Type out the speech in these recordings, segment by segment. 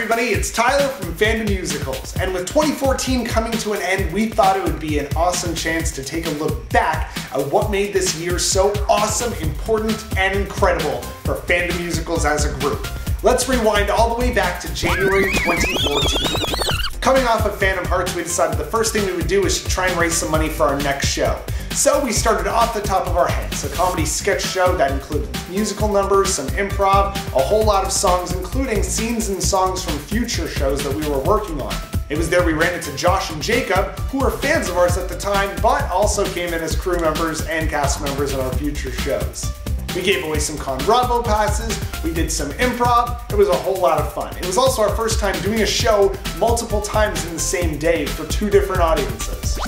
everybody, it's Tyler from Fandom Musicals, and with 2014 coming to an end, we thought it would be an awesome chance to take a look back at what made this year so awesome, important, and incredible for Fandom Musicals as a group. Let's rewind all the way back to January 2014. Coming off of Fandom Hearts, we decided the first thing we would do to try and raise some money for our next show. So we started off the top of our heads, a comedy sketch show that included musical numbers, some improv, a whole lot of songs, including scenes and songs from future shows that we were working on. It was there we ran into Josh and Jacob, who were fans of ours at the time, but also came in as crew members and cast members in our future shows. We gave away some Con Bravo passes, we did some improv, it was a whole lot of fun. It was also our first time doing a show multiple times in the same day for two different audiences.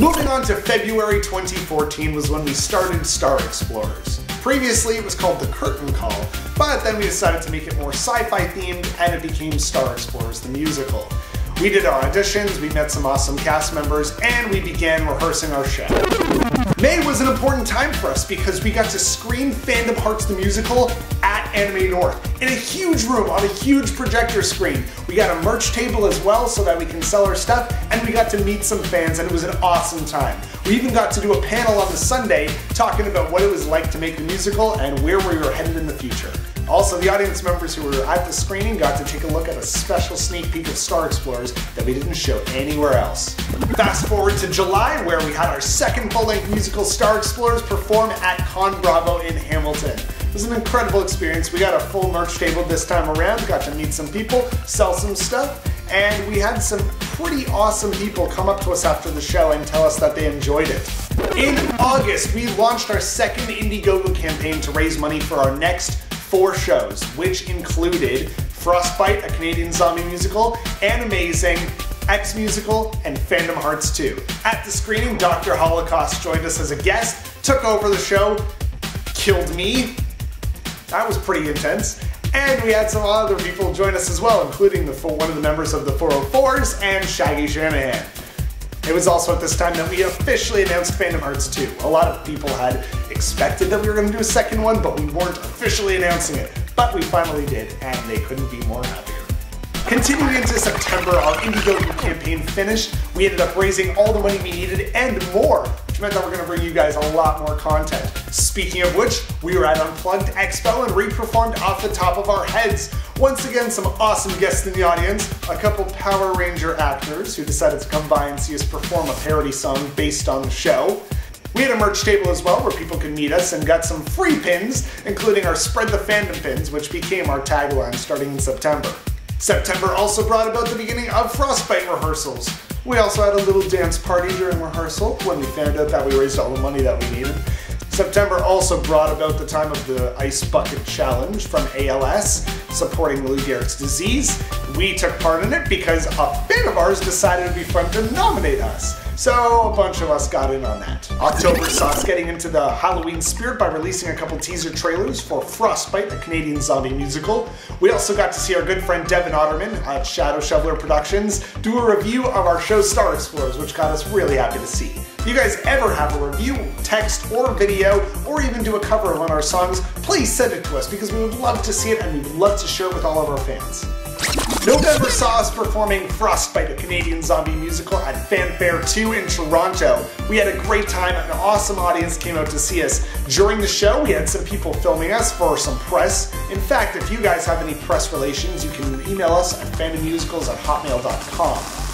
Moving on to February 2014 was when we started Star Explorers. Previously it was called The Curtain Call, but then we decided to make it more sci-fi themed and it became Star Explorers the musical. We did our auditions, we met some awesome cast members, and we began rehearsing our show. May was an important time for us because we got to screen Fandom Hearts the Musical at Anime North in a huge room on a huge projector screen. We got a merch table as well so that we can sell our stuff, and we got to meet some fans, and it was an awesome time. We even got to do a panel on the Sunday talking about what it was like to make the musical and where we were headed in the future. Also, the audience members who were at the screening got to take a look at a special sneak peek of Star Explorers that we didn't show anywhere else. Fast forward to July, where we had our second full-length musical Star Explorers perform at Con Bravo in Hamilton. It was an incredible experience. We got a full merch table this time around, got to meet some people, sell some stuff, and we had some pretty awesome people come up to us after the show and tell us that they enjoyed it. In August, we launched our second Indiegogo campaign to raise money for our next four shows, which included Frostbite, a Canadian zombie musical, and Animazing, X Musical, and Fandom Hearts 2. At the screening, Dr. Holocaust joined us as a guest, took over the show, killed me. That was pretty intense. And we had some other people join us as well, including the, one of the members of the 404s and Shaggy Shanahan. It was also at this time that we officially announced Fandom Hearts 2. A lot of people had expected that we were going to do a second one, but we weren't officially announcing it. But we finally did, and they couldn't be more happier. Continuing into September, our Indiegogo campaign finished. We ended up raising all the money we needed and more which meant that we're to bring you guys a lot more content. Speaking of which, we were at Unplugged Expo and re-performed off the top of our heads. Once again, some awesome guests in the audience, a couple Power Ranger actors who decided to come by and see us perform a parody song based on the show. We had a merch table as well where people could meet us and got some free pins, including our Spread the Fandom pins, which became our tagline starting in September. September also brought about the beginning of Frostbite rehearsals. We also had a little dance party during rehearsal when we found out that we raised all the money that we needed. September also brought about the time of the Ice Bucket Challenge from ALS, supporting Lou Gehrig's disease. We took part in it because a fan of ours decided it would be fun to nominate us. So a bunch of us got in on that. October saw us getting into the Halloween spirit by releasing a couple teaser trailers for Frostbite, the Canadian zombie musical. We also got to see our good friend Devin Otterman at Shadow Shoveler Productions do a review of our show Star Explorers, which got us really happy to see. If you guys ever have a review, text, or video, or even do a cover of one of our songs, please send it to us because we would love to see it and we would love to share it with all of our fans. November saw us performing Frostbite, a Canadian zombie musical at Fanfare 2 in Toronto. We had a great time, an awesome audience came out to see us. During the show, we had some people filming us for some press. In fact, if you guys have any press relations, you can email us at fandommusicals at hotmail.com.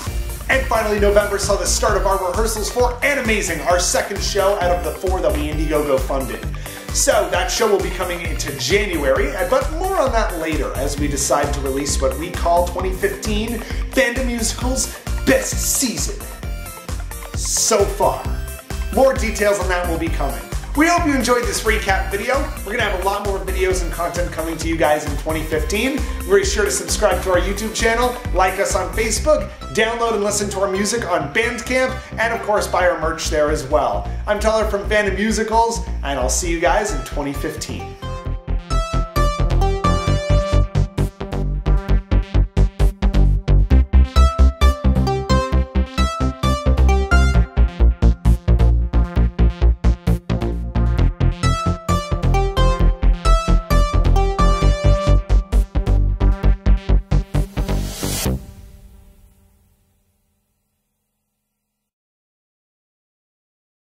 And finally, November saw the start of our rehearsals for Animazing, our second show out of the four that we Indiegogo funded. So that show will be coming into January, but more on that later as we decide to release what we call 2015 Fandom Musicals Best Season. So far. More details on that will be coming. We hope you enjoyed this recap video. We're gonna have a lot more videos and content coming to you guys in 2015. Be sure to subscribe to our YouTube channel, like us on Facebook, download and listen to our music on Bandcamp, and of course buy our merch there as well. I'm Tyler from Fandom Musicals, and I'll see you guys in 2015.